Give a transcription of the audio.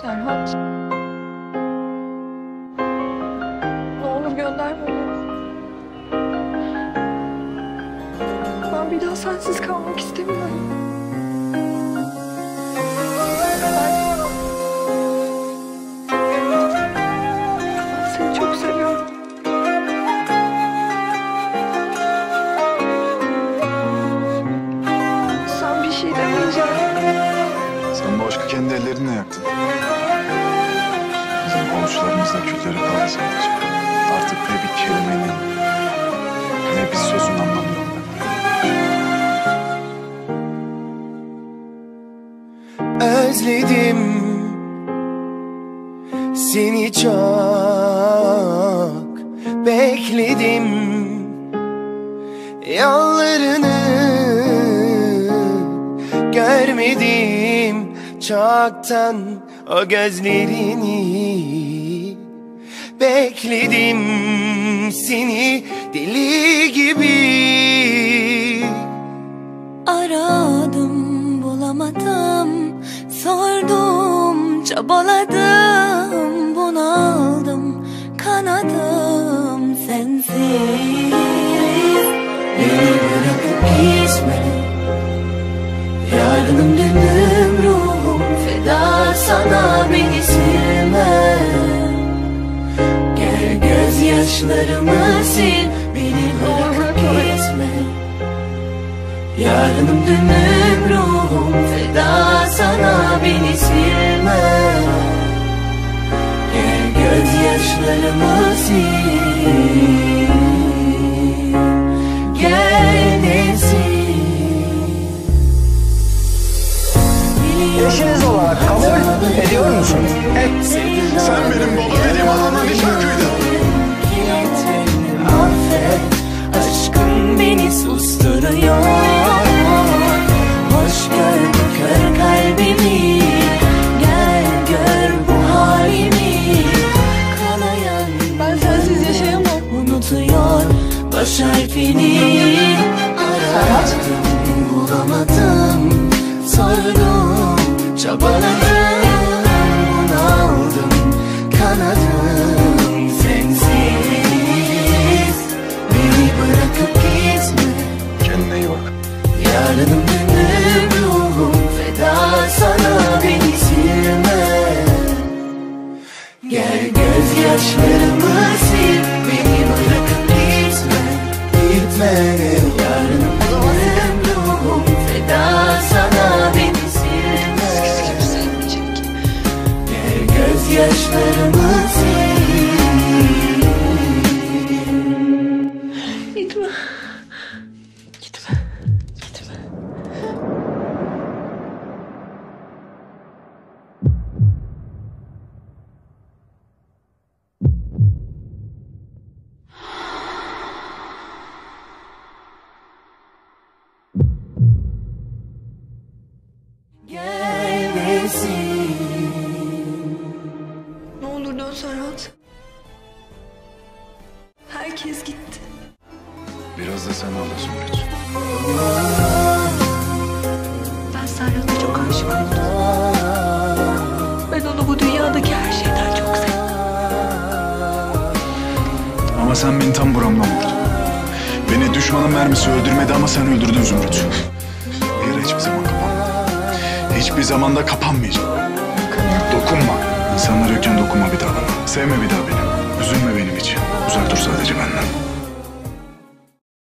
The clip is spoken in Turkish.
Serhat. Ne olur gönderme onu. Ben bir daha sensiz kalmak istemiyorum. Ben seni çok seviyorum. Sen bir şey demeyeceksin. Sen bu aşkı kendi ellerinle yaktın. Avuçlarımızda külleri kaldı sadece. Artık ne bir kelimenin ne bir sözün anlamı yok. Özledim seni çok bekledim Yollarını görmedim çoktan o gözlerini Bekledim seni deli gibi. Aradım bulamadım Sordum çabaladım Bunaldım kanadım sensiz. Beni bırakıp gitme. Yarınım dünüm ruhum Feda sana beni gözyaşlarımı sil Beni bırakıp gitme Yarınım dünüm ruhum feda sana beni silme Gel gözyaşlarımı sil Gel de sil Eşiniz olarak kabul ediyor musunuz? Sen benim baba dediğim adamla nişan kıydın. Unutuyor Baş harfini Aradım bulamadım Ne olur dön Serhat. Herkes gitti. Biraz da sen ağla Zümrüt. Ben Serhat'a çok aşık oldum. Ben onu bu dünyadaki her şeyden çok sevdim. Ama sen beni tam buramdan vurdun. Beni düşmanın mermisi öldürmedi ama sen öldürdün Zümrüt. Bir yere hiçbir zaman. Hiçbir zaman da kapanmayacak. Dokunma. İnsanlar yokken dokunma bir daha bana. Sevme bir daha beni. Üzülme benim için. Uzak dur sadece